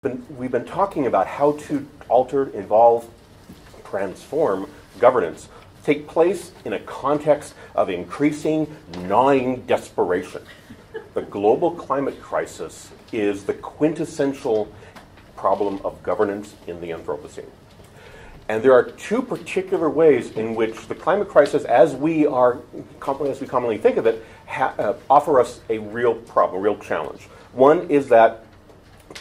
been, we've been talking about how to alter, evolve, transform governance take place in a context of increasing, gnawing desperation. The global climate crisis is the quintessential problem of governance in the Anthropocene. And there are two particular ways in which the climate crisis, as we are, as we commonly think of it, ha- uh, offer us a real problem, a real challenge. One is that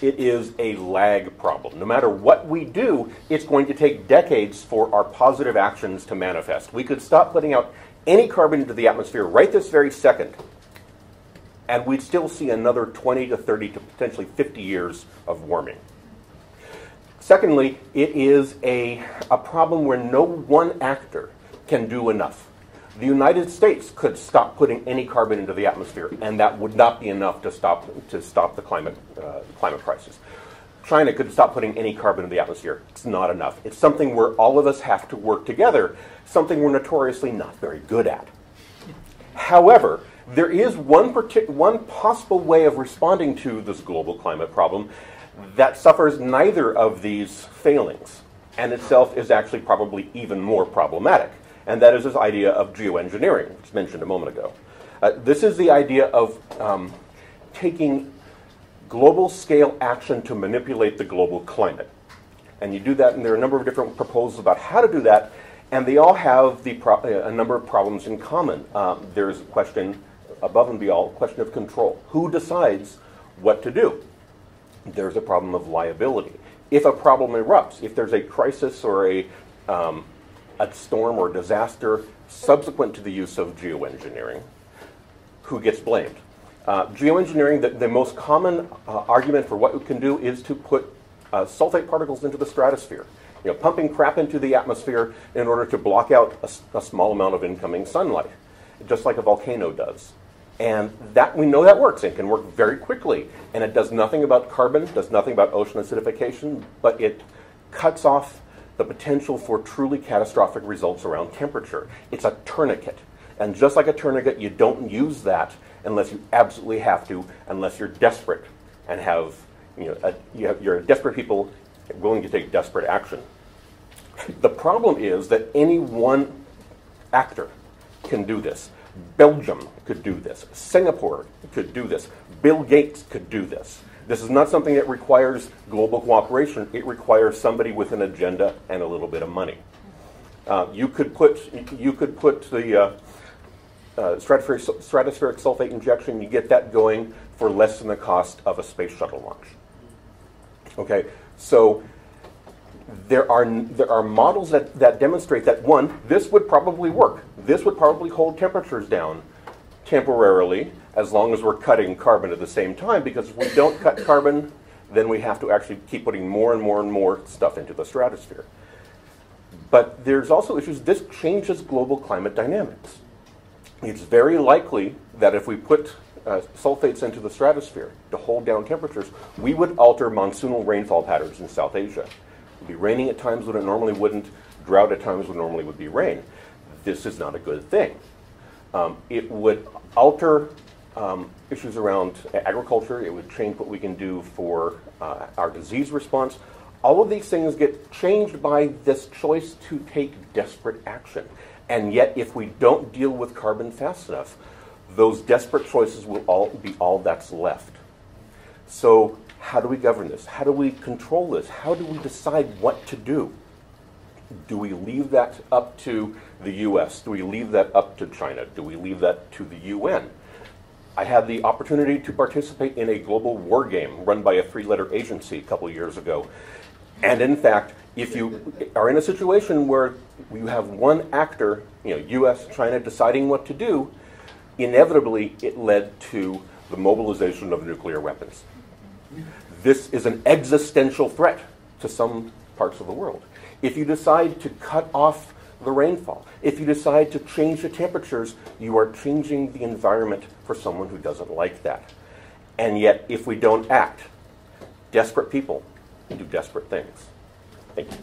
it is a lag problem. No matter what we do, it's going to take decades for our positive actions to manifest. We could stop putting out any carbon into the atmosphere right this very second, and we'd still see another 20 to 30 to potentially 50 years of warming. Secondly, it is a, a problem where no one actor can do enough the United States could stop putting any carbon into the atmosphere, and that would not be enough to stop, to stop the climate, uh, climate crisis. China could stop putting any carbon in the atmosphere. It's not enough. It's something where all of us have to work together, something we're notoriously not very good at. However, there is one, partic- one possible way of responding to this global climate problem that suffers neither of these failings, and itself is actually probably even more problematic and that is this idea of geoengineering, which was mentioned a moment ago. Uh, this is the idea of um, taking global scale action to manipulate the global climate. And you do that, and there are a number of different proposals about how to do that, and they all have the pro- uh, a number of problems in common. Um, there's a question, above and beyond, question of control. Who decides what to do? There's a problem of liability. If a problem erupts, if there's a crisis or a um, a storm or disaster subsequent to the use of geoengineering, who gets blamed? Uh, geoengineering, the, the, most common uh, argument for what we can do is to put uh, sulfate particles into the stratosphere. You know, pumping crap into the atmosphere in order to block out a, a small amount of incoming sunlight, just like a volcano does. And that we know that works It can work very quickly. And it does nothing about carbon, does nothing about ocean acidification, but it cuts off the potential for truly catastrophic results around temperature. It's a tourniquet. And just like a tourniquet, you don't use that unless you absolutely have to, unless you're desperate and have, you know, a, you have, you're desperate people willing to take desperate action. The problem is that any one actor can do this. Belgium could do this. Singapore could do this. Bill Gates could do this. This is not something that requires global cooperation. It requires somebody with an agenda and a little bit of money. Uh, you could put you could put the uh, uh, stratospheric, stratospheric sulfate injection. You get that going for less than the cost of a space shuttle launch. Okay, so there are there are models that, that demonstrate that one, this would probably work. This would probably hold temperatures down temporarily as long as we're cutting carbon at the same time, because if we don't cut carbon, then we have to actually keep putting more and more and more stuff into the stratosphere. But there's also issues, this changes global climate dynamics. It's very likely that if we put uh, sulfates into the stratosphere to hold down temperatures, we would alter monsoonal rainfall patterns in South Asia. It would be raining at times when it normally wouldn't, drought at times when normally would be rain. This is not a good thing. Um, it would alter um, issues around agriculture. It would change what we can do for uh, our disease response. All of these things get changed by this choice to take desperate action. And yet, if we don't deal with carbon fast enough, those desperate choices will all be all that's left. So, how do we govern this? How do we control this? How do we decide what to do? Do we leave that up to the US? Do we leave that up to China? Do we leave that to the UN? I had the opportunity to participate in a global war game run by a three letter agency a couple years ago. And in fact, if you are in a situation where you have one actor, you know, US, China, deciding what to do, inevitably it led to the mobilization of nuclear weapons. This is an existential threat to some parts of the world. If you decide to cut off the rainfall. If you decide to change the temperatures, you are changing the environment for someone who doesn't like that. And yet, if we don't act, desperate people do desperate things. Thank you.